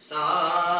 三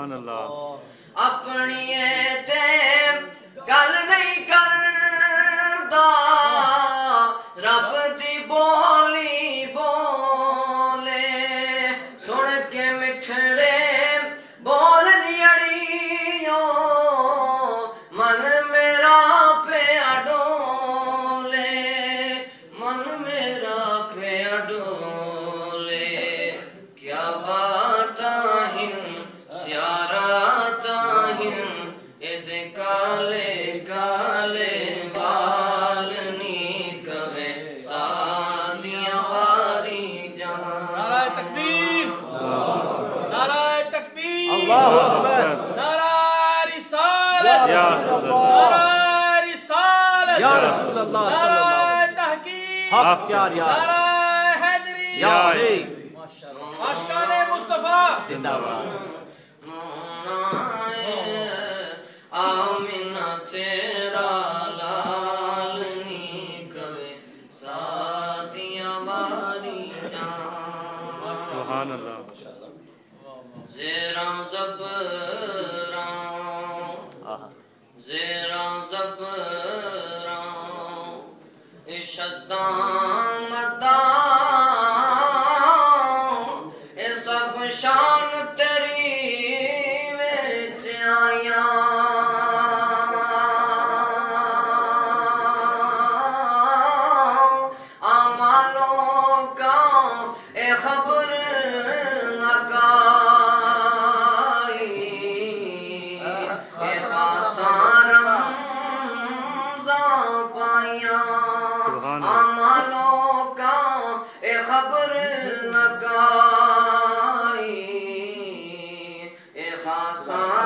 سبحان اللہ۔ اپنی یا رسول تیرا لال نیکوے ساتیا زبر زیرا زبرا اشدان مدان اے سب شانتے coração.